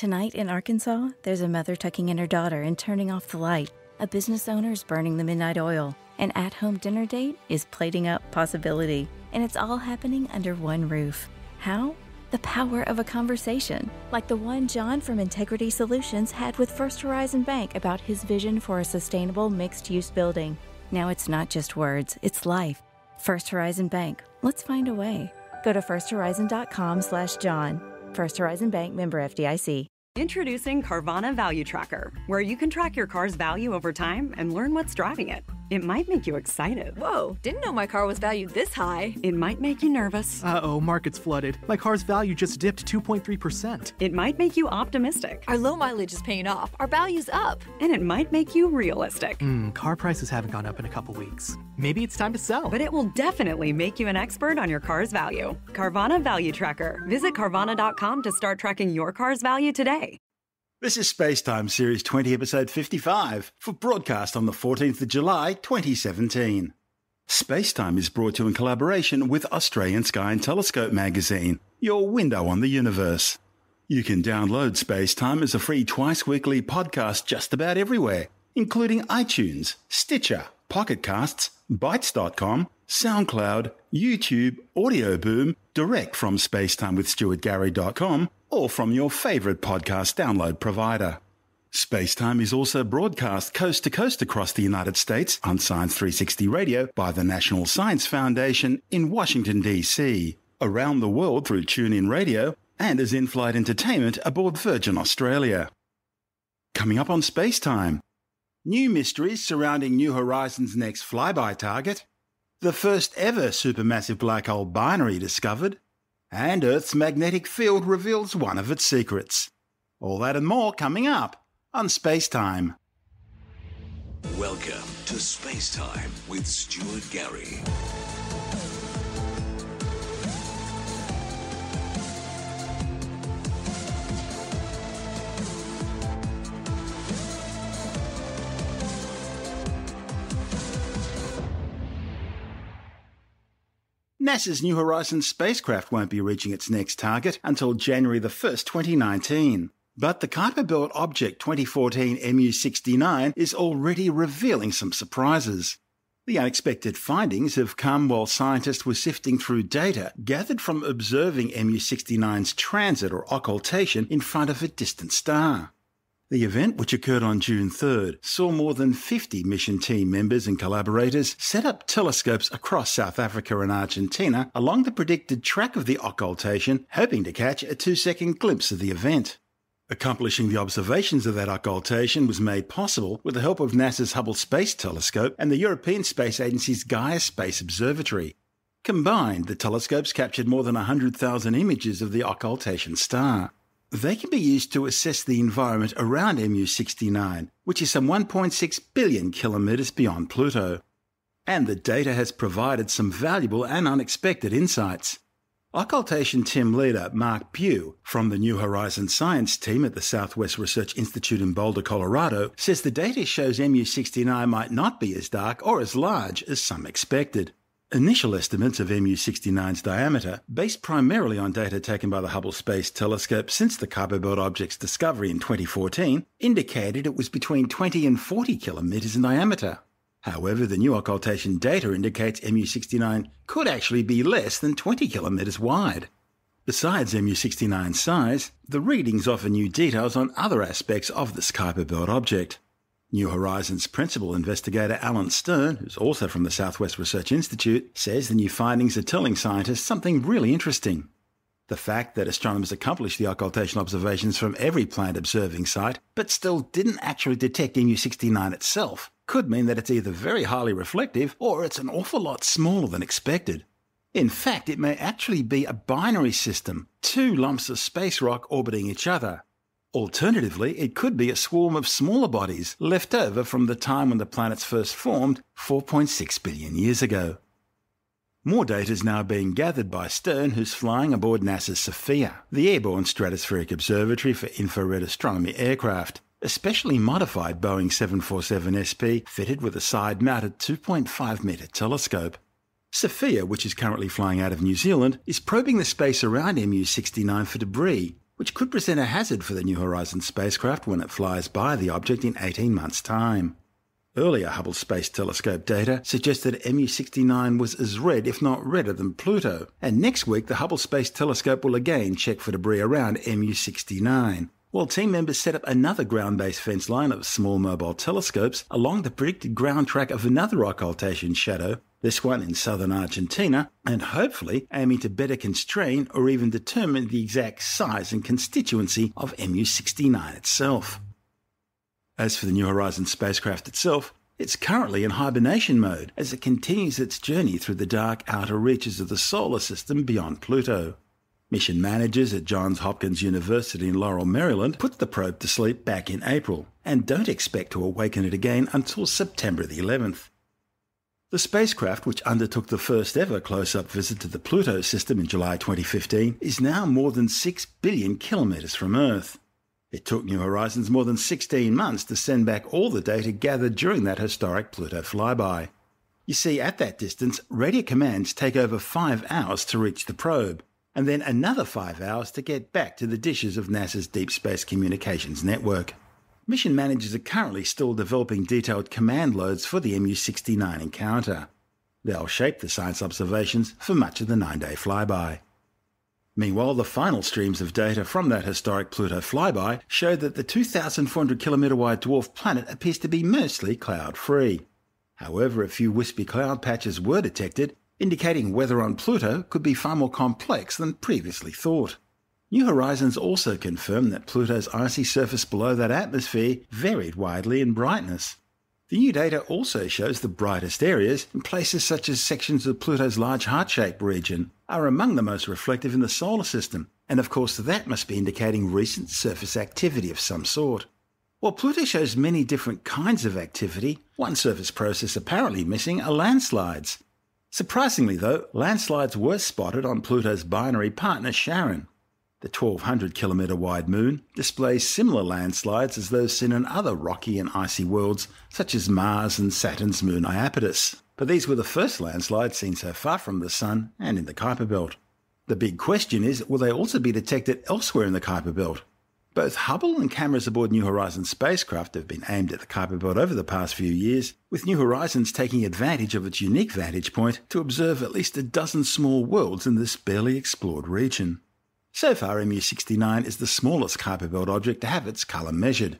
Tonight in Arkansas, there's a mother tucking in her daughter and turning off the light. A business owner is burning the midnight oil. An at home dinner date is plating up possibility. And it's all happening under one roof. How? The power of a conversation, like the one John from Integrity Solutions had with First Horizon Bank about his vision for a sustainable mixed use building. Now it's not just words, it's life. First Horizon Bank. Let's find a way. Go to firsthorizon.com slash John. First Horizon Bank member FDIC. Introducing Carvana Value Tracker, where you can track your car's value over time and learn what's driving it. It might make you excited. Whoa, didn't know my car was valued this high. It might make you nervous. Uh oh, market's flooded. My car's value just dipped 2.3%. It might make you optimistic. Our low mileage is paying off. Our value's up. And it might make you realistic. Hmm, car prices haven't gone up in a couple weeks. Maybe it's time to sell. But it will definitely make you an expert on your car's value. Carvana Value Tracker. Visit Carvana.com to start tracking your car's value today. This is Spacetime Series 20, Episode 55, for broadcast on the 14th of July 2017. Spacetime is brought to you in collaboration with Australian Sky and Telescope magazine, your window on the universe. You can download Spacetime as a free twice weekly podcast just about everywhere, including iTunes, Stitcher, Pocket Casts, Bitesz.com, SoundCloud, YouTube, Audio Boom, direct from spacetimewithstuartgary.com, or from your favorite podcast download provider. Spacetime is also broadcast coast to coast across the United States on Science 360 Radio by the National Science Foundation in Washington, D.C., around the world through TuneIn Radio, and as in flight entertainment aboard Virgin Australia. Coming up on Spacetime new mysteries surrounding New Horizons' next flyby target, the first ever supermassive black hole binary discovered, and Earth's magnetic field reveals one of its secrets. All that and more coming up on Space Time. Welcome to Space Time with Stuart Gary. NASA's New Horizons spacecraft won't be reaching its next target until January the 1st, 2019. But the Kuiper Belt Object 2014 MU69 is already revealing some surprises. The unexpected findings have come while scientists were sifting through data gathered from observing MU69's transit or occultation in front of a distant star. The event, which occurred on June 3rd, saw more than 50 mission team members and collaborators set up telescopes across South Africa and Argentina along the predicted track of the occultation, hoping to catch a two second glimpse of the event. Accomplishing the observations of that occultation was made possible with the help of NASA's Hubble Space Telescope and the European Space Agency's Gaia Space Observatory. Combined, the telescopes captured more than 100,000 images of the occultation star. They can be used to assess the environment around MU69, which is some 1.6 billion kilometres beyond Pluto. And the data has provided some valuable and unexpected insights. Occultation team leader Marc Buie from the New Horizons Science team at the Southwest Research Institute in Boulder, Colorado, says the data shows MU69 might not be as dark or as large as some expected. Initial estimates of MU69's diameter, based primarily on data taken by the Hubble Space Telescope since the Kuiper Belt object's discovery in 2014, indicated it was between 20 and 40 kilometres in diameter. However, the new occultation data indicates MU69 could actually be less than 20 kilometres wide. Besides MU69's size, the readings offer new details on other aspects of the Kuiper Belt object. New Horizons principal investigator Alan Stern, who's also from the Southwest Research Institute, says the new findings are telling scientists something really interesting. The fact that astronomers accomplished the occultation observations from every planned observing site, but still didn't actually detect MU69 itself, could mean that it's either very highly reflective or it's an awful lot smaller than expected. In fact, it may actually be a binary system, two lumps of space rock orbiting each other, Alternatively, it could be a swarm of smaller bodies left over from the time when the planets first formed 4.6 billion years ago. More data is now being gathered by Stern, who's flying aboard NASA's SOFIA, the airborne stratospheric observatory for infrared astronomy aircraft, a specially modified Boeing 747 SP fitted with a side mounted 2.5 metre telescope. SOFIA, which is currently flying out of New Zealand, is probing the space around MU 69 for debris which could present a hazard for the New Horizons spacecraft when it flies by the object in 18 months' time. Earlier Hubble Space Telescope data suggested MU69 was as red, if not redder, than Pluto, and next week the Hubble Space Telescope will again check for debris around MU69, while team members set up another ground based fence line of small mobile telescopes along the predicted ground track of another occultation shadow, this one in southern Argentina, and hopefully aiming to better constrain or even determine the exact size and constituency of MU69 itself. As for the New Horizons spacecraft itself, it's currently in hibernation mode as it continues its journey through the dark outer reaches of the solar system beyond Pluto. Mission managers at Johns Hopkins University in Laurel, Maryland put the probe to sleep back in April and don't expect to awaken it again until September the 11th. The spacecraft, which undertook the first ever close up visit to the Pluto system in July 2015, is now more than 6 billion kilometres from Earth. It took New Horizons more than 16 months to send back all the data gathered during that historic Pluto flyby. You see, at that distance, radio commands take over five hours to reach the probe, and then another five hours to get back to the dishes of NASA's Deep Space Communications Network. Mission managers are currently still developing detailed command loads for the MU 69 encounter. They'll shape the science observations for much of the nine day flyby. Meanwhile, the final streams of data from that historic Pluto flyby show that the 2,400 kilometre wide dwarf planet appears to be mostly cloud free. However, a few wispy cloud patches were detected, indicating weather on Pluto could be far more complex than previously thought. New Horizons also confirmed that Pluto's icy surface below that atmosphere varied widely in brightness. The new data also shows the brightest areas in places such as sections of Pluto's large heart shaped region are among the most reflective in the solar system, and of course that must be indicating recent surface activity of some sort. While Pluto shows many different kinds of activity, one surface process apparently missing are landslides. Surprisingly, though, landslides were spotted on Pluto's binary partner Charon. The 1200 kilometre wide moon displays similar landslides as those seen in other rocky and icy worlds, such as Mars and Saturn's moon Iapetus. But these were the first landslides seen so far from the Sun and in the Kuiper Belt. The big question is will they also be detected elsewhere in the Kuiper Belt? Both Hubble and cameras aboard New Horizons spacecraft have been aimed at the Kuiper Belt over the past few years, with New Horizons taking advantage of its unique vantage point to observe at least a dozen small worlds in this barely explored region. So far, MU69 is the smallest Kuiper Belt object to have its colour measured.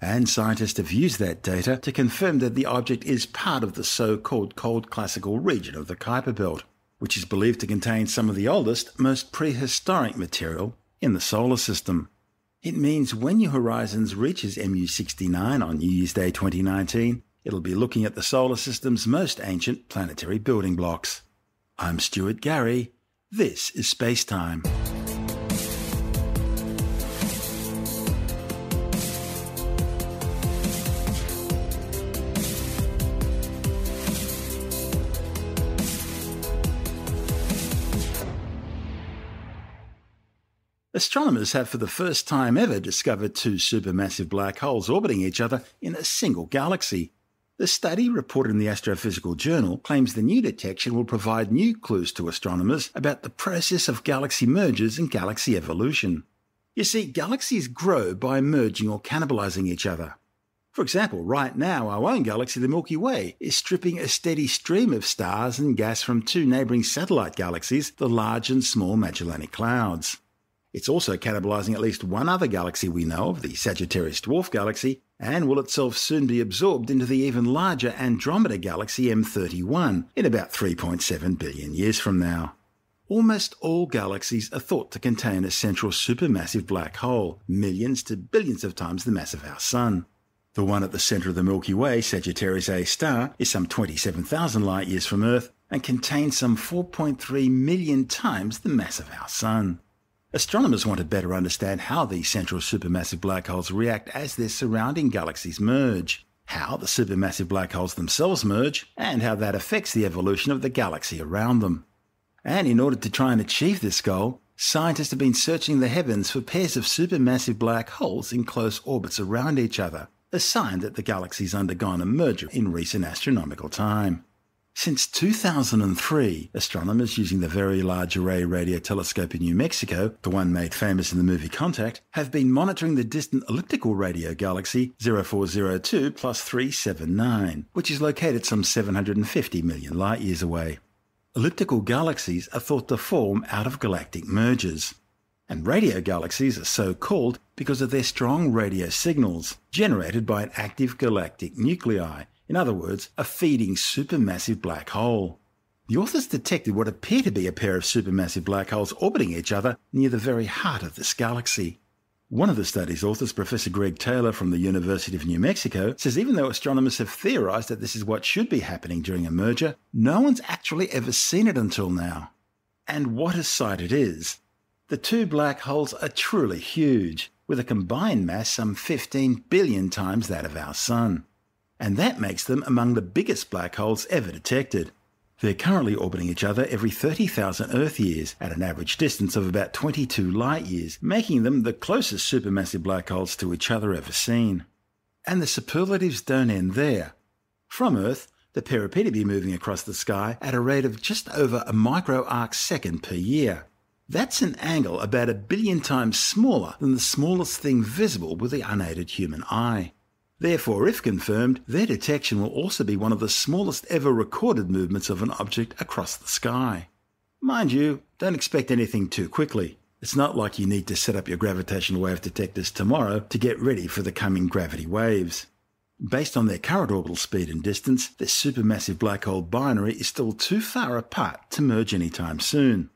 And scientists have used that data to confirm that the object is part of the so called cold classical region of the Kuiper Belt, which is believed to contain some of the oldest, most prehistoric material in the solar system. It means when New Horizons reaches MU69 on New Year's Day 2019, it'll be looking at the solar system's most ancient planetary building blocks. I'm Stuart Gary. This is Space Time. Astronomers have for the first time ever discovered two supermassive black holes orbiting each other in a single galaxy. The study, reported in the Astrophysical Journal, claims the new detection will provide new clues to astronomers about the process of galaxy mergers and galaxy evolution. You see, galaxies grow by merging or cannibalizing each other. For example, right now, our own galaxy, the Milky Way, is stripping a steady stream of stars and gas from two neighboring satellite galaxies, the Large and Small Magellanic Clouds. It's also cannibalizing at least one other galaxy we know of, the Sagittarius Dwarf Galaxy, and will itself soon be absorbed into the even larger Andromeda Galaxy M31 in about 3.7 billion years from now. Almost all galaxies are thought to contain a central supermassive black hole, millions to billions of times the mass of our Sun. The one at the center of the Milky Way, Sagittarius A star, is some 27,000 light years from Earth and contains some 4.3 million times the mass of our Sun. Astronomers want to better understand how these central supermassive black holes react as their surrounding galaxies merge, how the supermassive black holes themselves merge, and how that affects the evolution of the galaxy around them. And in order to try and achieve this goal, scientists have been searching the heavens for pairs of supermassive black holes in close orbits around each other, a sign that the galaxy's undergone a merger in recent astronomical time. Since 2003, astronomers using the Very Large Array Radio Telescope in New Mexico, the one made famous in the movie Contact, have been monitoring the distant elliptical radio galaxy 0402 plus 379, which is located some 750 million light years away. Elliptical galaxies are thought to form out of galactic mergers. And radio galaxies are so called because of their strong radio signals generated by an active galactic nuclei in other words, a feeding supermassive black hole. The authors detected what appeared to be a pair of supermassive black holes orbiting each other near the very heart of this galaxy. One of the study's authors, Professor Greg Taylor from the University of New Mexico, says even though astronomers have theorized that this is what should be happening during a merger, no one's actually ever seen it until now. And what a sight it is! The two black holes are truly huge, with a combined mass some 15 billion times that of our Sun and that makes them among the biggest black holes ever detected. They're currently orbiting each other every 30,000 Earth years at an average distance of about 22 light years, making them the closest supermassive black holes to each other ever seen. And the superlatives don't end there. From Earth, the pair appear to be moving across the sky at a rate of just over a micro arc second per year. That's an angle about a billion times smaller than the smallest thing visible with the unaided human eye. Therefore, if confirmed, their detection will also be one of the smallest ever recorded movements of an object across the sky. Mind you, don't expect anything too quickly. It's not like you need to set up your gravitational wave detectors tomorrow to get ready for the coming gravity waves. Based on their current orbital speed and distance, this supermassive black hole binary is still too far apart to merge anytime soon.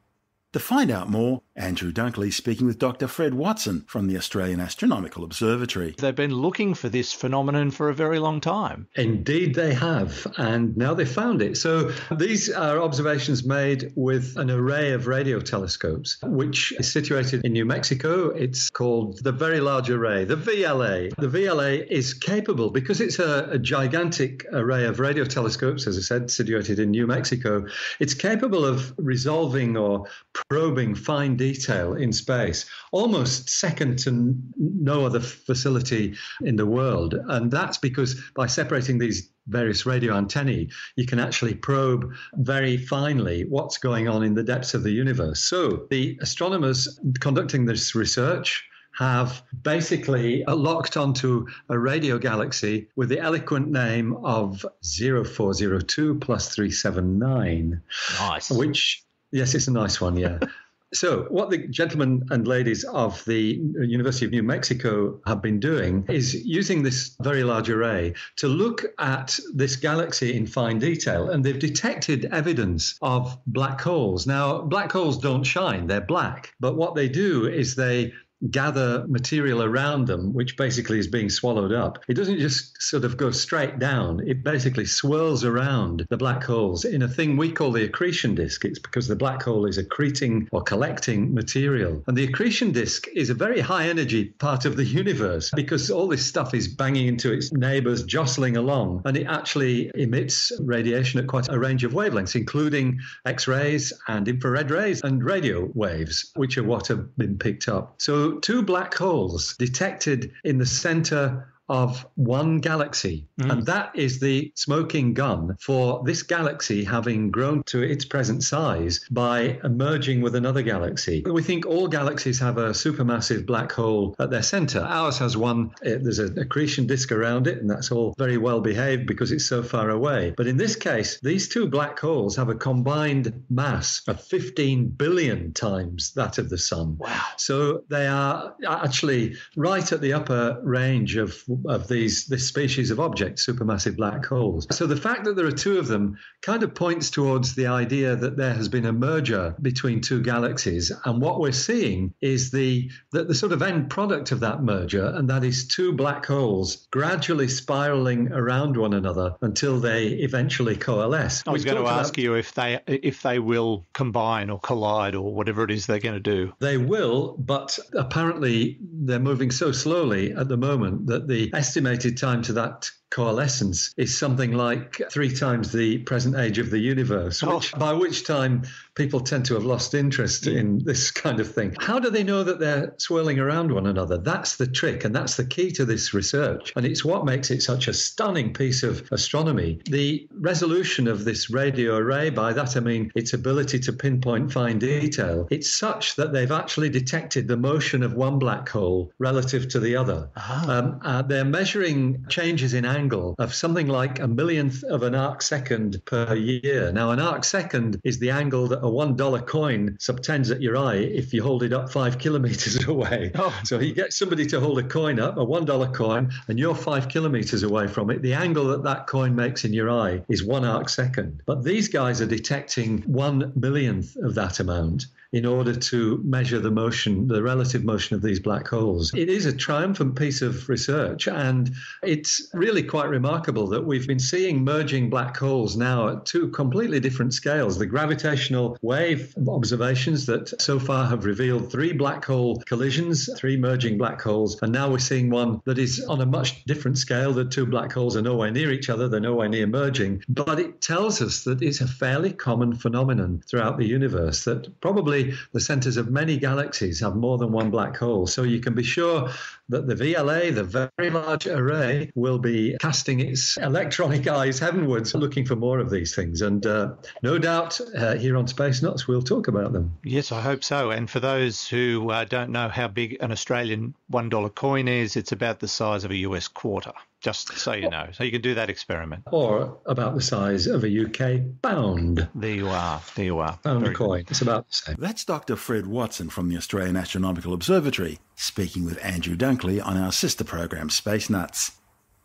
To find out more, Andrew Dunkley speaking with Dr. Fred Watson from the Australian Astronomical Observatory. They've been looking for this phenomenon for a very long time. Indeed, they have, and now they've found it. So these are observations made with an array of radio telescopes, which is situated in New Mexico. It's called the Very Large Array, the VLA. The VLA is capable, because it's a, a gigantic array of radio telescopes, as I said, situated in New Mexico, it's capable of resolving or probing fine detail in space, almost second to no other facility in the world. And that's because by separating these various radio antennae, you can actually probe very finely what's going on in the depths of the universe. So the astronomers conducting this research have basically locked onto a radio galaxy with the eloquent name of 0402 plus 379. Nice. Which, yes, it's a nice one, yeah. So, what the gentlemen and ladies of the University of New Mexico have been doing is using this very large array to look at this galaxy in fine detail, and they've detected evidence of black holes. Now, black holes don't shine, they're black, but what they do is they gather material around them, which basically is being swallowed up. It doesn't just sort of go straight down, it basically swirls around the black holes in a thing we call the accretion disk. It's because the black hole is accreting or collecting material. And the accretion disk is a very high energy part of the universe because all this stuff is banging into its neighbors, jostling along, and it actually emits radiation at quite a range of wavelengths, including X rays and infrared rays and radio waves, which are what have been picked up. So two black holes detected in the center of one galaxy. Mm. And that is the smoking gun for this galaxy having grown to its present size by merging with another galaxy. We think all galaxies have a supermassive black hole at their center. Ours has one, eh, there's an accretion disk around it, and that's all very well behaved because it's so far away. But in this case, these two black holes have a combined mass of 15 billion times that of the sun. Wow. So they are actually right at the upper range of of these this species of object, supermassive black holes. So the fact that there are two of them kind of points towards the idea that there has been a merger between two galaxies, and what we're seeing is the the, the sort of end product of that merger, and that is two black holes gradually spiraling around one another until they eventually coalesce. I was going to ask about, you if they if they will combine or collide or whatever it is they're going to do. They will, but apparently they're moving so slowly at the moment that the estimated time to that coalescence is something like three times the present age of the universe, which, oh. by which time people tend to have lost interest in this kind of thing. How do they know that they're swirling around one another? That's the trick, and that's the key to this research. And it's what makes it such a stunning piece of astronomy. The resolution of this radio array, by that I mean its ability to pinpoint fine detail, it's such that they've actually detected the motion of one black hole relative to the other. Ah. Um, uh, they're measuring changes in angle of something like a millionth of an arc second per year. Now, an arc second is the angle that a one dollar coin subtends at your eye if you hold it up five kilometers away. Oh. So you get somebody to hold a coin up, a one dollar coin, and you're five kilometers away from it. The angle that that coin makes in your eye is one arc second. But these guys are detecting one millionth of that amount in order to measure the motion, the relative motion of these black holes. It is a triumphant piece of research, and it's really quite remarkable that we've been seeing merging black holes now at two completely different scales. The gravitational wave observations that so far have revealed three black hole collisions, three merging black holes, and now we're seeing one that is on a much different scale. The two black holes are nowhere near each other, they're nowhere near merging, but it tells us that it's a fairly common phenomenon throughout the universe that probably the centers of many galaxies have more than one black hole. So you can be sure that the VLA, the Very Large Array, will be casting its electronic eyes heavenwards looking for more of these things. And uh, no doubt uh, here on Space Nuts, we'll talk about them. Yes, I hope so. And for those who uh, don't know how big an Australian $1 coin is, it's about the size of a US quarter just so you know. So you can do that experiment. Or about the size of a UK pound. There you are. There you are. Pound Very coin. Good. It's about the same. That's Dr. Fred Watson from the Australian Astronomical Observatory speaking with Andrew Dunkley on our sister program, Space Nuts.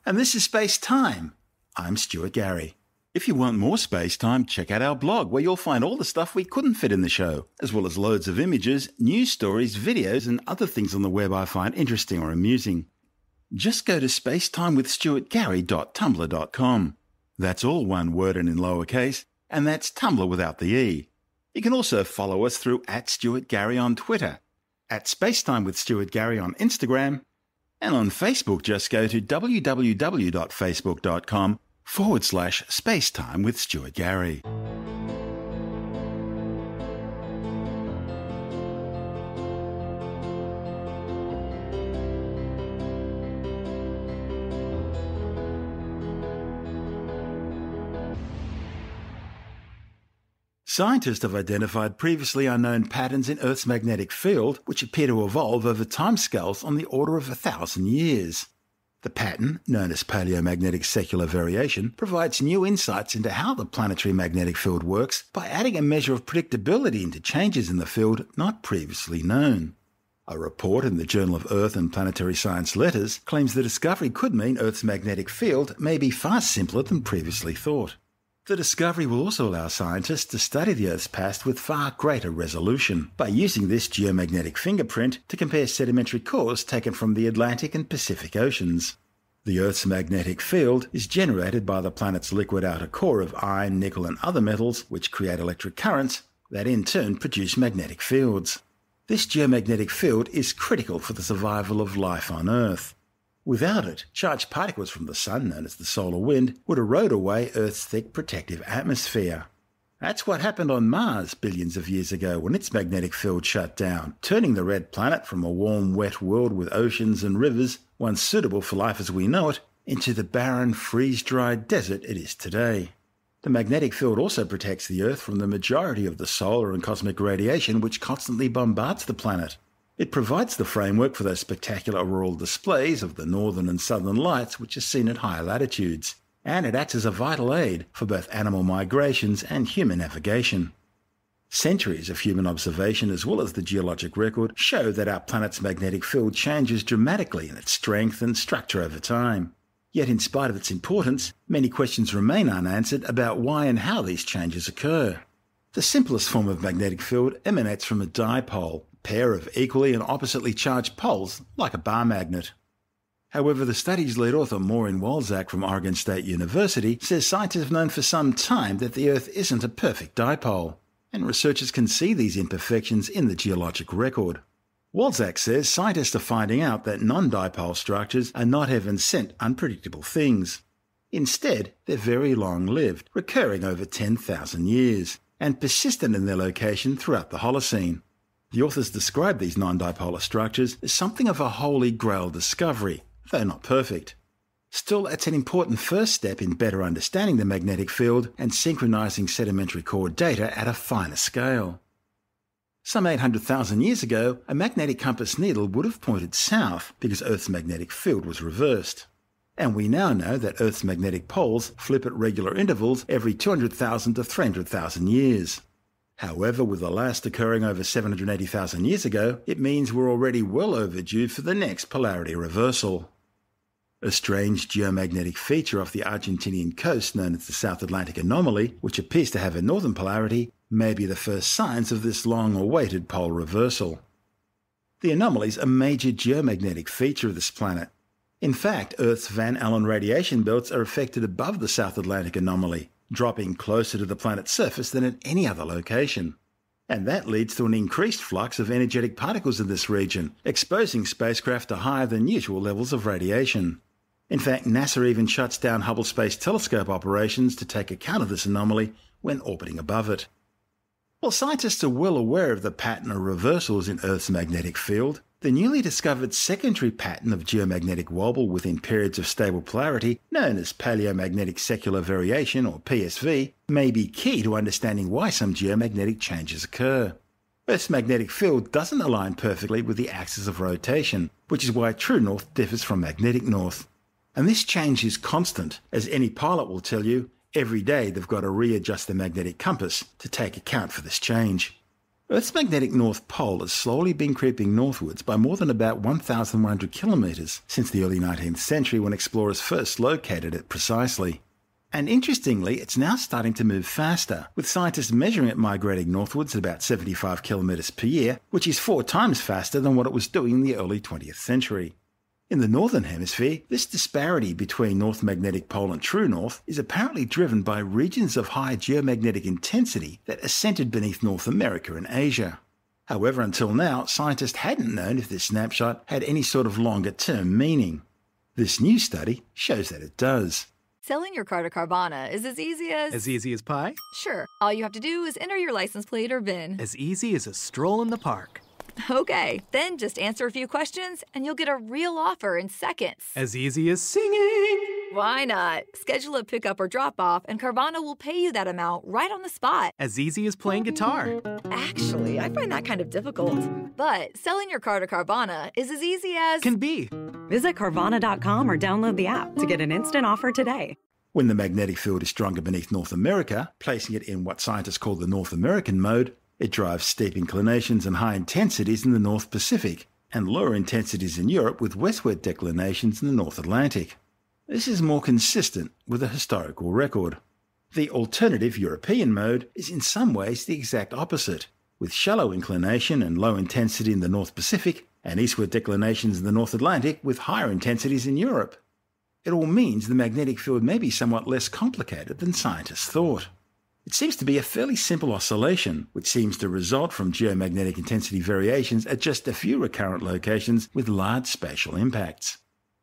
And this is Space Time. I'm Stuart Gary. If you want more space time, check out our blog where you'll find all the stuff we couldn't fit in the show, as well as loads of images, news stories, videos, and other things on the web I find interesting or amusing just go to spacetimewithstuartgary.tumblr.com. That's all one word and in lowercase, and that's Tumblr without the E. You can also follow us through at Stuart Gary on Twitter, at Spacetime with Stuart Gary on Instagram, and on Facebook just go to www.facebook.com forward slash spacetime with Stuart Gary. Scientists have identified previously unknown patterns in Earth's magnetic field, which appear to evolve over timescales on the order of a thousand years. The pattern, known as paleomagnetic secular variation, provides new insights into how the planetary magnetic field works by adding a measure of predictability into changes in the field not previously known. A report in the Journal of Earth and Planetary Science Letters claims the discovery could mean Earth's magnetic field may be far simpler than previously thought. The discovery will also allow scientists to study the Earth's past with far greater resolution by using this geomagnetic fingerprint to compare sedimentary cores taken from the Atlantic and Pacific Oceans. The Earth's magnetic field is generated by the planet's liquid outer core of iron, nickel, and other metals, which create electric currents that in turn produce magnetic fields. This geomagnetic field is critical for the survival of life on Earth. Without it, charged particles from the sun, known as the solar wind, would erode away Earth's thick protective atmosphere. That's what happened on Mars billions of years ago when its magnetic field shut down, turning the red planet from a warm, wet world with oceans and rivers, once suitable for life as we know it, into the barren, freeze dried desert it is today. The magnetic field also protects the Earth from the majority of the solar and cosmic radiation which constantly bombards the planet. It provides the framework for those spectacular auroral displays of the northern and southern lights which are seen at higher latitudes, and it acts as a vital aid for both animal migrations and human navigation. Centuries of human observation as well as the geologic record show that our planet's magnetic field changes dramatically in its strength and structure over time. Yet, in spite of its importance, many questions remain unanswered about why and how these changes occur. The simplest form of magnetic field emanates from a dipole, pair of equally and oppositely charged poles, like a bar magnet. However, the study's lead author Maureen Walczak from Oregon State University says scientists have known for some time that the Earth isn't a perfect dipole, and researchers can see these imperfections in the geologic record. Walczak says scientists are finding out that non dipole structures are not heaven sent unpredictable things. Instead, they're very long lived, recurring over 10,000 years, and persistent in their location throughout the Holocene. The authors describe these non dipolar structures as something of a holy grail discovery, though not perfect. Still, it's an important first step in better understanding the magnetic field and synchronizing sedimentary core data at a finer scale. Some 800,000 years ago, a magnetic compass needle would have pointed south because Earth's magnetic field was reversed. And we now know that Earth's magnetic poles flip at regular intervals every 200,000 to 300,000 years. However, with the last occurring over 780,000 years ago, it means we're already well overdue for the next polarity reversal. A strange geomagnetic feature off the Argentinian coast known as the South Atlantic Anomaly, which appears to have a northern polarity, may be the first signs of this long awaited pole reversal. The anomaly is a major geomagnetic feature of this planet. In fact, Earth's Van Allen radiation belts are affected above the South Atlantic anomaly, dropping closer to the planet's surface than at any other location. And that leads to an increased flux of energetic particles in this region, exposing spacecraft to higher than usual levels of radiation. In fact, NASA even shuts down Hubble Space Telescope operations to take account of this anomaly when orbiting above it. While scientists are well aware of the pattern of reversals in Earth's magnetic field, the newly discovered secondary pattern of geomagnetic wobble within periods of stable polarity, known as paleomagnetic secular variation or PSV, may be key to understanding why some geomagnetic changes occur. Earth's magnetic field doesn't align perfectly with the axis of rotation, which is why true north differs from magnetic north. And this change is constant, as any pilot will tell you, Every day they've got to readjust the magnetic compass to take account for this change. Earth's magnetic north pole has slowly been creeping northwards by more than about 1,100 kilometres since the early 19th century when explorers first located it precisely. And interestingly, it's now starting to move faster, with scientists measuring it migrating northwards at about 75 kilometres per year, which is four times faster than what it was doing in the early 20th century. In the Northern Hemisphere, this disparity between North Magnetic Pole and True North is apparently driven by regions of high geomagnetic intensity that are centered beneath North America and Asia. However, until now, scientists hadn't known if this snapshot had any sort of longer term meaning. This new study shows that it does. Selling your car to Carvana is as easy as. As easy as pie? Sure. All you have to do is enter your license plate or VIN. As easy as a stroll in the park. Okay, then just answer a few questions and you'll get a real offer in seconds. As easy as singing. Why not? Schedule a pickup or drop off, and Carvana will pay you that amount right on the spot. As easy as playing guitar. Actually, I find that kind of difficult. But selling your car to Carvana is as easy as. Can be. Visit Carvana.com or download the app to get an instant offer today. When the magnetic field is stronger beneath North America, placing it in what scientists call the North American mode, it drives steep inclinations and high intensities in the North Pacific, and lower intensities in Europe with westward declinations in the North Atlantic. This is more consistent with a historical record. The alternative European mode is in some ways the exact opposite, with shallow inclination and low intensity in the North Pacific and eastward declinations in the North Atlantic with higher intensities in Europe. It all means the magnetic field may be somewhat less complicated than scientists thought. It seems to be a fairly simple oscillation, which seems to result from geomagnetic intensity variations at just a few recurrent locations with large spatial impacts.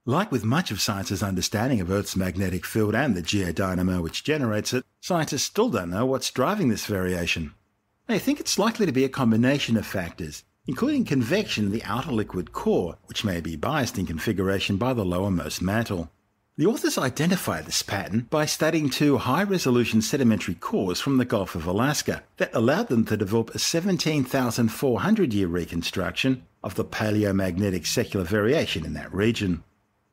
Like with much of science's understanding of Earth's magnetic field and the geodynamo which generates it, scientists still don't know what's driving this variation. They think it's likely to be a combination of factors, including convection in the outer liquid core, which may be biased in configuration by the lowermost mantle. The authors identify this pattern by studying two high resolution sedimentary cores from the Gulf of Alaska that allowed them to develop a 17,400 year reconstruction of the paleomagnetic secular variation in that region.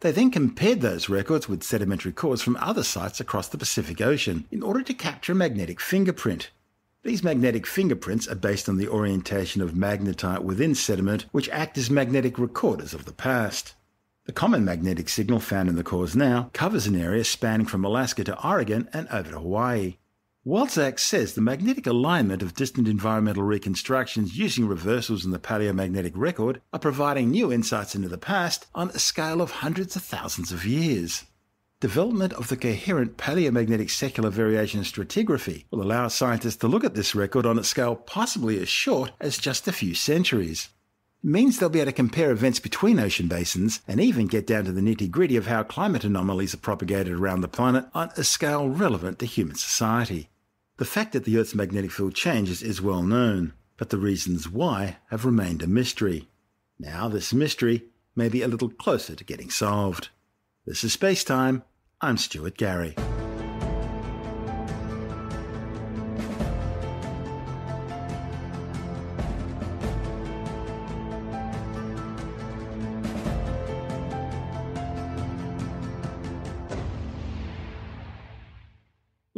They then compared those records with sedimentary cores from other sites across the Pacific Ocean in order to capture a magnetic fingerprint. These magnetic fingerprints are based on the orientation of magnetite within sediment, which act as magnetic recorders of the past. The common magnetic signal found in the cores now covers an area spanning from Alaska to Oregon and over to Hawaii. Walczak says the magnetic alignment of distant environmental reconstructions using reversals in the paleomagnetic record are providing new insights into the past on a scale of hundreds of thousands of years. Development of the coherent paleomagnetic secular variation stratigraphy will allow scientists to look at this record on a scale possibly as short as just a few centuries. Means they'll be able to compare events between ocean basins and even get down to the nitty gritty of how climate anomalies are propagated around the planet on a scale relevant to human society. The fact that the Earth's magnetic field changes is well known, but the reasons why have remained a mystery. Now, this mystery may be a little closer to getting solved. This is Space Time. I'm Stuart Gary.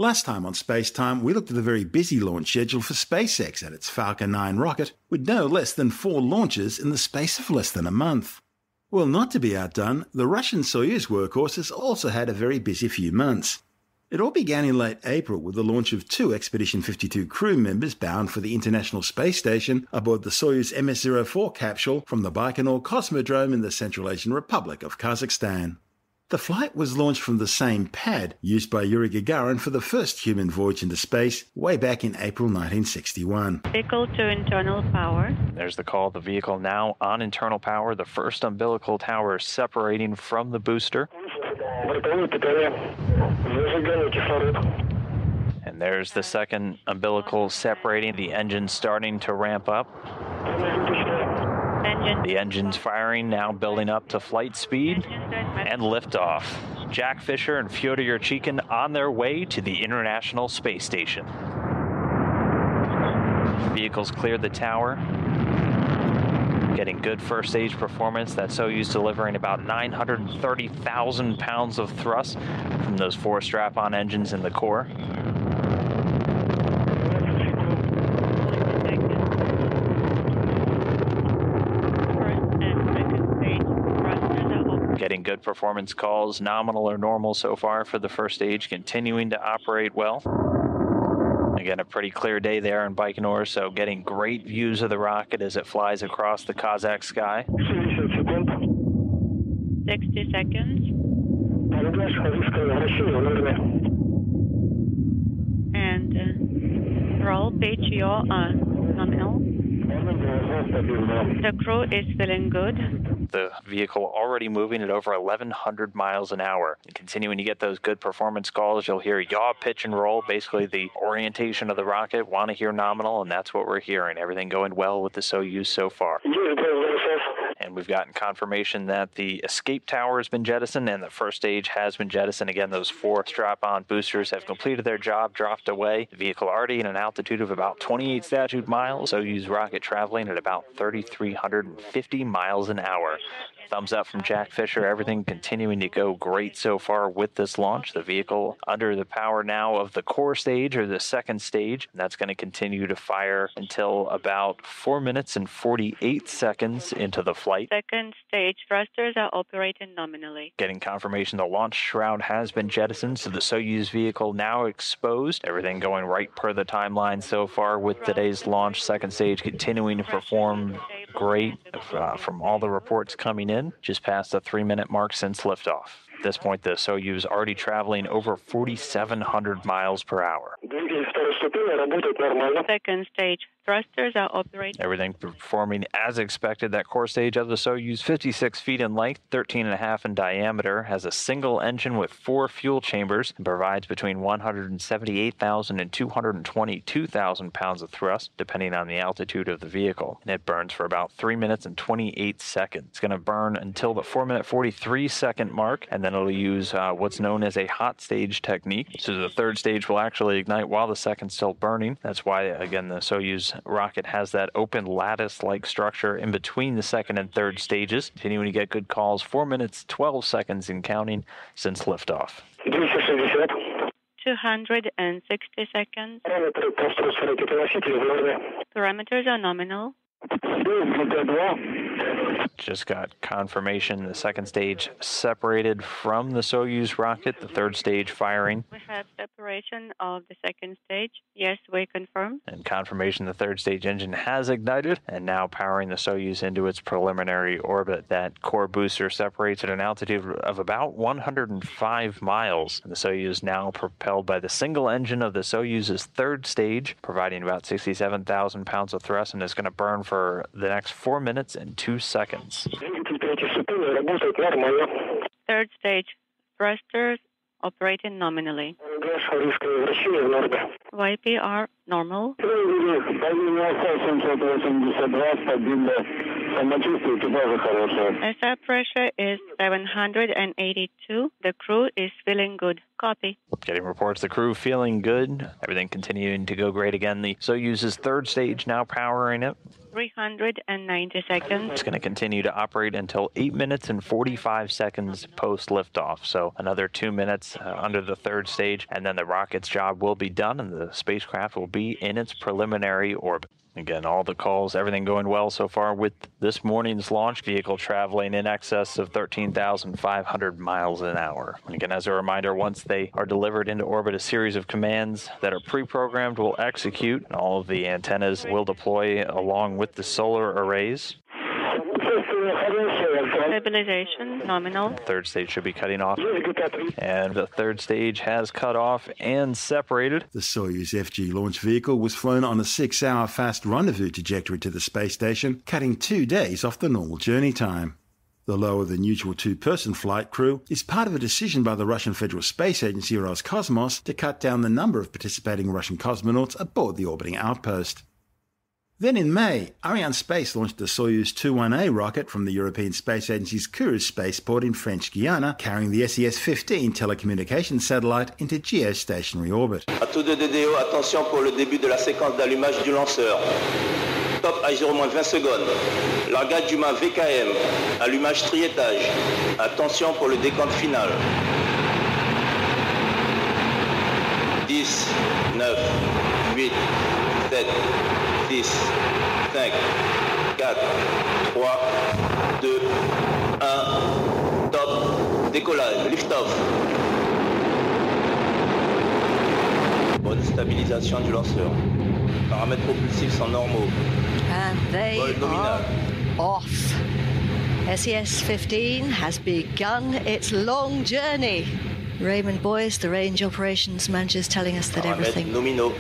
Last time on Space Time, we looked at the very busy launch schedule for SpaceX and its Falcon 9 rocket, with no less than four launches in the space of less than a month. Well, not to be outdone, the Russian Soyuz workhorse has also had a very busy few months. It all began in late April with the launch of two Expedition 52 crew members bound for the International Space Station aboard the Soyuz MS-04 capsule from the Baikonur Cosmodrome in the Central Asian Republic of Kazakhstan. The flight was launched from the same pad used by Yuri Gagarin for the first human voyage into space way back in April 1961. Vehicle to internal power. There's the call. The vehicle now on internal power. The first umbilical tower separating from the booster. And there's the second umbilical separating. The engine starting to ramp up. Engine. The engine's firing, now building up to flight speed and liftoff. Jack Fisher and Fyodor Yurchikhin on their way to the International Space Station. Vehicles cleared the tower. Getting good first stage performance. That Soyuz delivering about 930,000 pounds of thrust from those four strap on engines in the core. Getting good performance calls, nominal or normal so far for the first stage, continuing to operate well. Again, a pretty clear day there in Baikonur, so getting great views of the rocket as it flies across the Kazakh sky. 60 seconds. And uh, roll page nominal. The crew is feeling good. The vehicle already moving at over 1,100 miles an hour. And continuing to get those good performance calls, you'll hear yaw, pitch, and roll, basically the orientation of the rocket. Want to hear nominal, and that's what we're hearing. Everything going well with the Soyuz so far. We've gotten confirmation that the escape tower has been jettisoned and the first stage has been jettisoned. Again, those four strap on boosters have completed their job, dropped away. The vehicle already in an altitude of about 28 statute miles. Soyuz rocket traveling at about 3,350 miles an hour. Thumbs up from Jack Fisher. Everything continuing to go great so far with this launch. The vehicle under the power now of the core stage or the second stage. And that's going to continue to fire until about 4 minutes and 48 seconds into the flight. Second stage thrusters are operating nominally. Getting confirmation the launch shroud has been jettisoned, so the Soyuz vehicle now exposed. Everything going right per the timeline so far with today's launch. Second stage continuing to perform great uh, from all the reports coming in, just past the three minute mark since liftoff. At this point, the Soyuz already traveling over 4,700 miles per hour. Second stage thrusters are operating. Everything performing as expected. That core stage of the Soyuz, 56 feet in length, 13 and a half in diameter, has a single engine with four fuel chambers and provides between 178,000 and 222,000 pounds of thrust, depending on the altitude of the vehicle. And it burns for about 3 minutes and 28 seconds. It's going to burn until the 4 minute 43 second mark, and then it'll use uh, what's known as a hot stage technique. So the third stage will actually ignite while the second's still burning. That's why, again, the Soyuz rocket has that open lattice like structure in between the second and third stages. Continuing to get good calls, 4 minutes 12 seconds in counting since liftoff. 260 seconds. Parameters are nominal. Just got confirmation the second stage separated from the Soyuz rocket, the third stage firing. We have separation of the second stage. Yes, we confirm. And confirmation the third stage engine has ignited and now powering the Soyuz into its preliminary orbit. That core booster separates at an altitude of about 105 miles. And the Soyuz now propelled by the single engine of the Soyuz's third stage, providing about 67,000 pounds of thrust and is going to burn for the next four minutes and two seconds. Third stage thrusters operating nominally. YPR normal. SI pressure is 782. The crew is feeling good. Copy. Getting reports the crew feeling good. Everything continuing to go great again. The Soyuz's third stage now powering it. 390 seconds. It's going to continue to operate until 8 minutes and 45 seconds post liftoff. So another 2 minutes uh, under the third stage, and then the rocket's job will be done and the spacecraft will be in its preliminary orbit. Again, all the calls, everything going well so far with this morning's launch vehicle traveling in excess of 13,500 miles an hour. And again, as a reminder, once they are delivered into orbit, a series of commands that are pre programmed will execute, and all of the antennas will deploy along with the solar arrays. Stabilization nominal. Third stage should be cutting off. And the third stage has cut off and separated. The Soyuz FG launch vehicle was flown on a six hour fast rendezvous trajectory to the space station, cutting two days off the normal journey time. The lower than usual two person flight crew is part of a decision by the Russian Federal Space Agency Roscosmos to cut down the number of participating Russian cosmonauts aboard the orbiting outpost. Then in May, Arianespace launched the Soyuz 21A rocket from the European Space Agency's Kourou spaceport in French Guiana, carrying the SES-15 telecommunications satellite into geostationary orbit. À tous de DDO, attention pour le début de la séquence d'allumage du lanceur. Top à 0-20 secondes. Largage du mât VKM. Allumage triétage. Attention pour le décompte final. 10, 9, 8, 7, 6, 5, 4, 3, 2, 1. Top. Décollage. Lift-off. Bonne stabilisation du lanceur. Paramètres propulsifs sont normaux. And they are off. SES 15 has begun its long journey. Raymond Boyce, the range operations manager, is telling us that everything nominaux.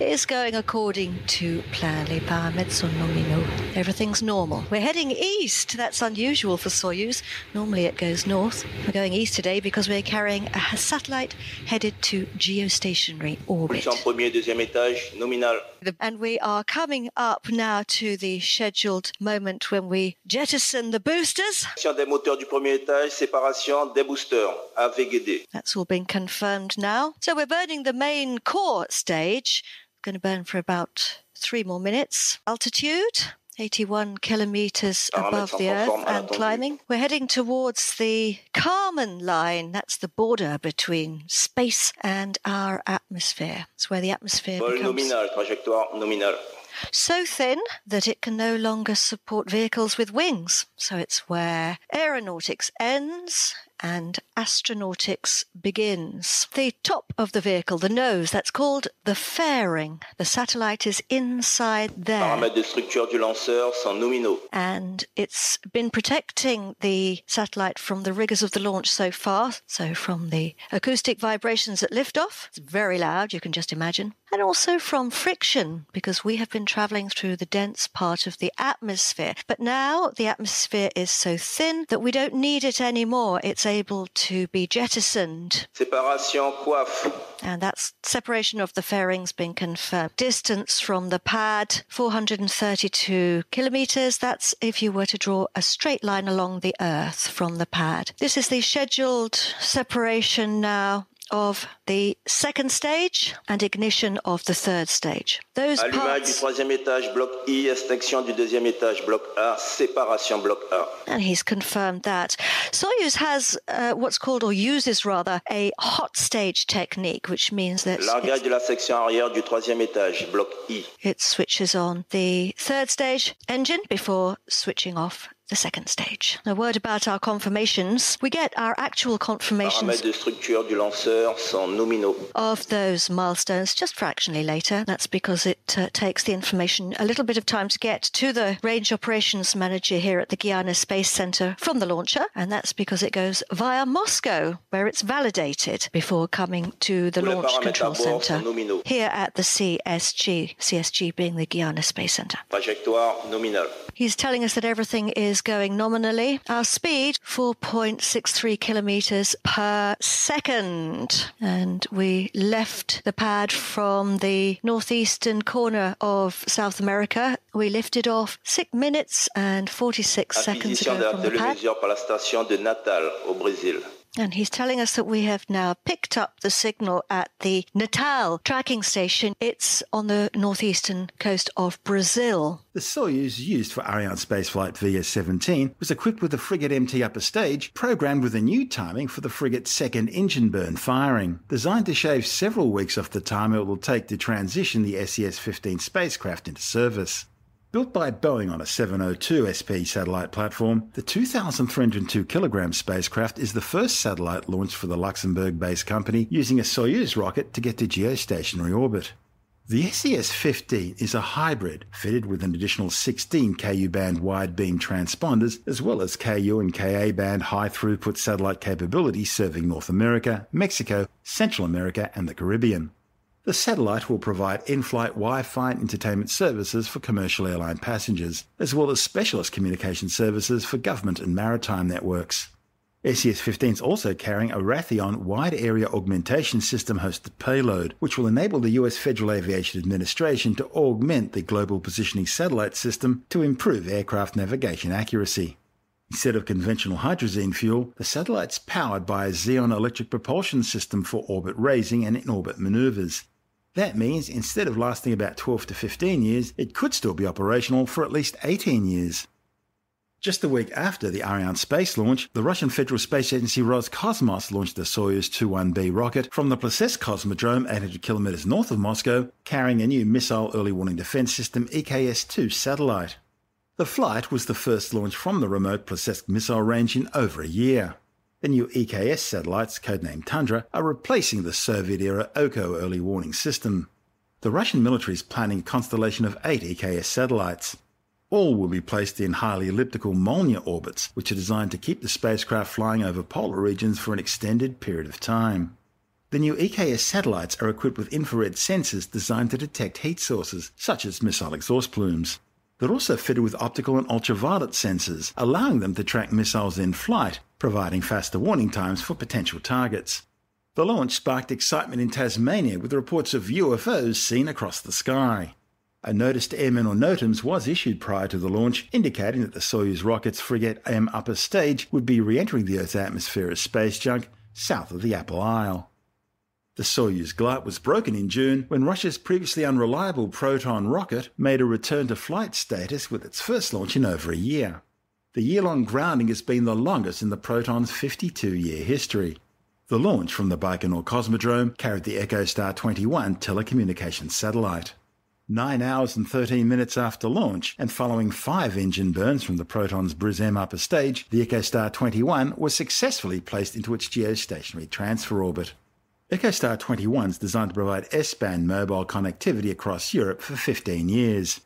Is going according to plan. Les paramètres sont nominaux. Everything's normal. We're heading east. That's unusual for Soyuz. Normally it goes north. We're going east today because we're carrying a satellite headed to geostationary orbit. Propulsion premier, deuxième étage, nominal. And we are coming up now to the scheduled moment when we jettison the boosters. Séparation des moteurs du premier étage, séparation des boosters, AVGD. That's all been confirmed now. So we're burning the main core stage. Going to burn for about three more minutes. Altitude. 81 kilometers ah, above the Earth and climbing. We're heading towards the Kármán line. That's the border between space and our atmosphere. It's where the atmosphere becomes nominal, trajectoire nominale. So thin that it can no longer support vehicles with wings. So it's where aeronautics ends and astronautics begins. The top of the vehicle, the nose, that's called the fairing. The satellite is inside there. Paramètres de structure du lanceur sont nominaux. And it's been protecting the satellite from the rigors of the launch so far. So, from the acoustic vibrations at liftoff, it's very loud, you can just imagine. And also from friction, because we have been traveling through the dense part of the atmosphere. But now the atmosphere is so thin that we don't need it anymore. It's able to be jettisoned. Séparation coiffe. And that's separation of the fairings been confirmed. Distance from the pad, 432 kilometers. That's if you were to draw a straight line along the Earth from the pad. This is the scheduled separation now of the second stage and ignition of the third stage. Those Allumage du parts, troisième étage, bloc I, extinction du deuxième étage, bloc A, séparation bloc A. and he's confirmed that. Soyuz has uh, what's called, or uses rather, a hot stage technique, which means that Largage de la section arrière du troisième étage, bloc I. It switches on the third stage engine before switching off the second stage. A word about our confirmations. We get our actual confirmations de structure du lanceur sont nominaux. of those milestones just fractionally later. That's because it uh, takes the information a little bit of time to get to the range operations manager here at the Guiana Space Center from the launcher, and that's because it goes via Moscow, where it's validated before coming to the launch control center here at the CSG, CSG being the Guiana Space Center. He's telling us that everything is going nominally. Our speed, 4.63 kilometers per second. And we left the pad from the northeastern corner of South America. We lifted off 6 minutes and 46 seconds ago from the pad. télévision par la station de Natal au Brésil. And he's telling us that we have now picked up the signal at the Natal tracking station. It's on the northeastern coast of Brazil. The Soyuz used for Ariane spaceflight VS-17 was equipped with a Fregat MT upper stage, programmed with a new timing for the Fregat's second engine burn firing, designed to shave several weeks off the time it will take to transition the SES-15 spacecraft into service. Built by Boeing on a 702 SP satellite platform, the 2,302 kilogram spacecraft is the first satellite launched for the Luxembourg-based company using a Soyuz rocket to get to geostationary orbit. The SES-15 is a hybrid fitted with an additional 16 Ku band wide beam transponders as well as Ku and Ka band high throughput satellite capability serving North America, Mexico, Central America and the Caribbean. The satellite will provide in-flight Wi-Fi and entertainment services for commercial airline passengers, as well as specialist communication services for government and maritime networks. SES-15 is also carrying a Raytheon Wide Area Augmentation System hosted payload, which will enable the US Federal Aviation Administration to augment the Global Positioning Satellite System to improve aircraft navigation accuracy. Instead of conventional hydrazine fuel, the satellite's powered by a xenon electric propulsion system for orbit raising and in-orbit maneuvers. That means instead of lasting about 12 to 15 years, it could still be operational for at least 18 years. Just a week after the Ariane space launch, the Russian Federal Space Agency Roscosmos launched the Soyuz 21B rocket from the Plesetsk Cosmodrome 800 kilometers north of Moscow, carrying a new missile early warning defense system EKS-2 satellite. The flight was the first launch from the remote Plesetsk missile range in over a year. The new EKS satellites, codenamed Tundra, are replacing the Soviet-era OKO early warning system. The Russian military is planning a constellation of eight EKS satellites. All will be placed in highly elliptical Molniya orbits, which are designed to keep the spacecraft flying over polar regions for an extended period of time. The new EKS satellites are equipped with infrared sensors designed to detect heat sources, such as missile exhaust plumes. They're also fitted with optical and ultraviolet sensors, allowing them to track missiles in flight, providing faster warning times for potential targets. The launch sparked excitement in Tasmania with reports of UFOs seen across the sky. A notice to airmen or NOTAMs was issued prior to the launch, indicating that the Soyuz rocket's Fregat M upper stage would be re entering the Earth's atmosphere as space junk south of the Apple Isle. The Soyuz Glut was broken in June when Russia's previously unreliable Proton rocket made a return to flight status with its first launch in over a year. The year long grounding has been the longest in the Proton's 52 year history. The launch from the Baikonur Cosmodrome carried the EchoStar 21 telecommunications satellite. Nine hours and 13 minutes after launch, and following five engine burns from the Proton's Briz-M upper stage, the EchoStar 21 was successfully placed into its geostationary transfer orbit. EchoStar 21 is designed to provide S-band mobile connectivity across Europe for 15 years.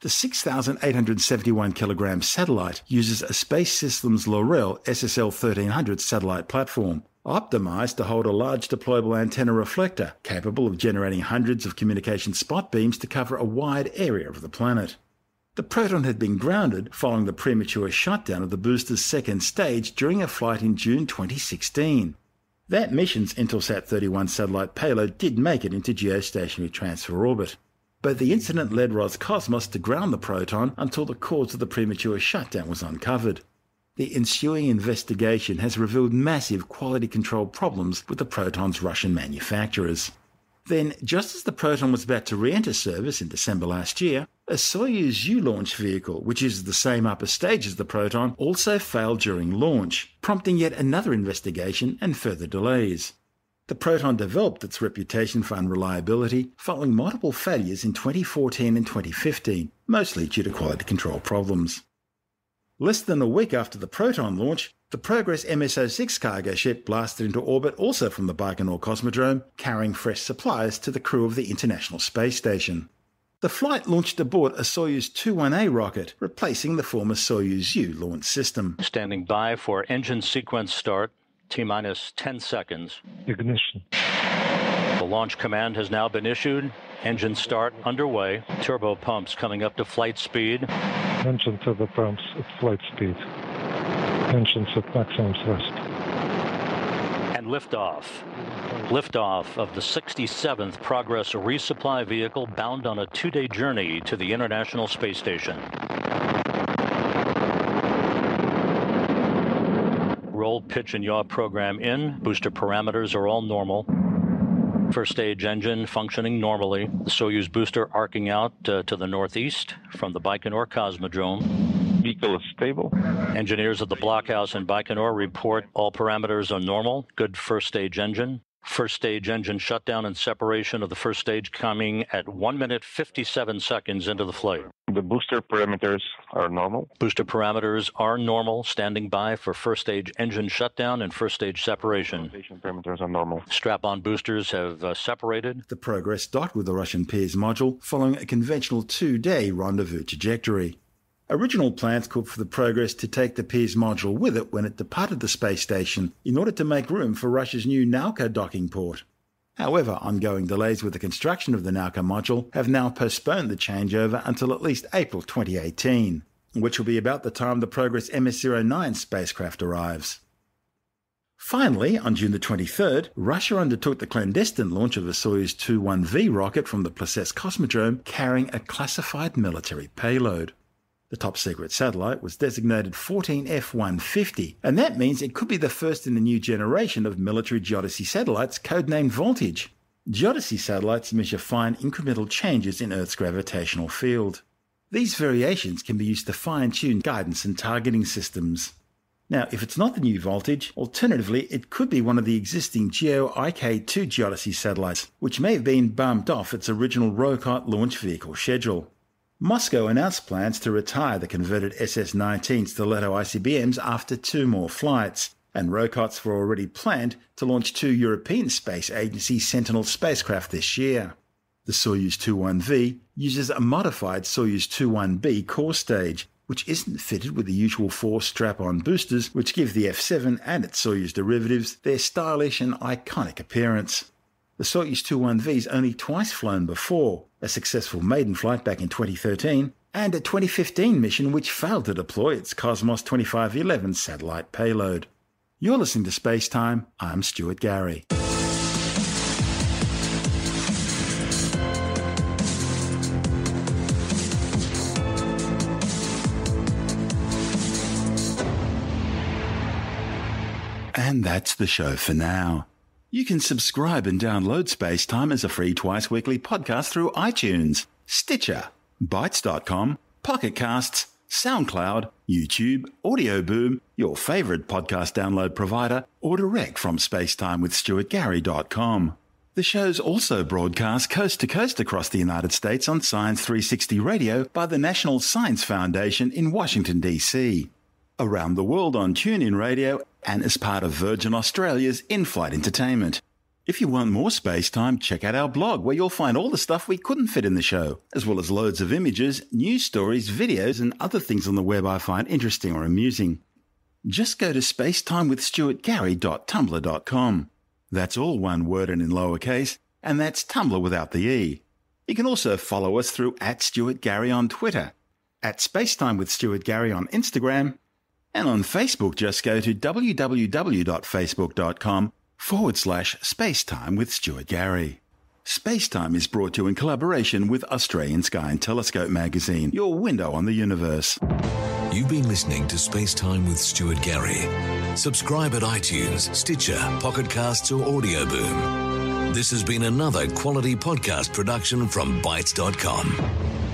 The 6,871 kilogram satellite uses a Space Systems Loral SSL 1300 satellite platform, optimized to hold a large deployable antenna reflector capable of generating hundreds of communication spot beams to cover a wide area of the planet. The Proton had been grounded following the premature shutdown of the booster's second stage during a flight in June 2016. That mission's Intelsat 31 satellite payload did make it into geostationary transfer orbit. But the incident led Roscosmos to ground the Proton until the cause of the premature shutdown was uncovered. The ensuing investigation has revealed massive quality control problems with the Proton's Russian manufacturers. Then, just as the Proton was about to re enter service in December last year, a Soyuz U launch vehicle, which is the same upper stage as the Proton, also failed during launch, prompting yet another investigation and further delays. The Proton developed its reputation for unreliability following multiple failures in 2014 and 2015, mostly due to quality control problems. Less than a week after the Proton launch, the Progress MS-06 cargo ship blasted into orbit also from the Baikonur Cosmodrome, carrying fresh supplies to the crew of the International Space Station. The flight launched aboard a Soyuz 21A rocket, replacing the former Soyuz U launch system. Standing by for engine sequence start, T minus 10 seconds. Ignition. The launch command has now been issued. Engine start underway. Turbo pumps coming up to flight speed. Engine turbo pumps at flight speed. Engines at maximum thrust. And liftoff. Liftoff of the 67th Progress resupply vehicle bound on a two day journey to the International Space Station. Roll, pitch, and yaw program in. Booster parameters are all normal. First stage engine functioning normally. The Soyuz booster arcing out uh, to the northeast from the Baikonur Cosmodrome. Vehicle is stable. Engineers at the blockhouse in Baikonur report all parameters are normal. Good first stage engine. First stage engine shutdown and separation of the first stage coming at 1 minute 57 seconds into the flight. The booster parameters are normal. Booster parameters are normal, standing by for first stage engine shutdown and first stage separation. Rotation parameters are normal. Strap on boosters have uh, separated. The Progress docked with the Russian Pirs module following a conventional two day rendezvous trajectory. Original plans called for the Progress to take the Pirs module with it when it departed the space station in order to make room for Russia's new Nauka docking port. However, ongoing delays with the construction of the Nauka module have now postponed the changeover until at least April 2018, which will be about the time the Progress MS-09 spacecraft arrives. Finally, on June the 23rd, Russia undertook the clandestine launch of a Soyuz 21V rocket from the Plesetsk Cosmodrome carrying a classified military payload. The top secret satellite was designated 14F150, and that means it could be the first in the new generation of military geodesy satellites codenamed Voltage. Geodesy satellites measure fine incremental changes in Earth's gravitational field. These variations can be used to fine tune guidance and targeting systems. Now, if it's not the new Voltage, alternatively, it could be one of the existing GEO IK2 geodesy satellites, which may have been bumped off its original Rokot launch vehicle schedule. Moscow announced plans to retire the converted SS 19 Stiletto ICBMs after two more flights, and Rokots were already planned to launch two European Space Agency Sentinel spacecraft this year. The Soyuz 21V uses a modified Soyuz 21B core stage, which isn't fitted with the usual four strap on boosters which give the F 7 and its Soyuz derivatives their stylish and iconic appearance. The Soyuz 21V's only twice flown before a successful maiden flight back in 2013 and a 2015 mission which failed to deploy its Cosmos 2511 satellite payload. You're listening to Space Time. I'm Stuart Gary. And that's the show for now. You can subscribe and download Spacetime as a free twice weekly podcast through iTunes, Stitcher, Bitesz.com, Pocket Casts, SoundCloud, YouTube, Audio Boom, your favorite podcast download provider, or direct from spacetimewithstuartgary.com. The show's also broadcast coast to coast across the United States on Science 360 Radio by the National Science Foundation in Washington, D.C around the world on TuneIn Radio and as part of Virgin Australia's in-flight entertainment. If you want more space time, check out our blog where you'll find all the stuff we couldn't fit in the show, as well as loads of images, news stories, videos, and other things on the web I find interesting or amusing. Just go to spacetimewithstuartgary.tumblr.com. That's all one word and in lowercase, and that's Tumblr without the E. You can also follow us through at Stuart Gary on Twitter, at Spacetime with Stuart Gary on Instagram, and on Facebook, just go to www.facebook.com forward slash spacetime with Stuart Gary. Spacetime is brought to you in collaboration with Australian Sky and Telescope magazine, your window on the universe. You've been listening to Spacetime with Stuart Gary. Subscribe at iTunes, Stitcher, Pocket Casts, or Audio Boom. This has been another quality podcast production from Bitesz.com.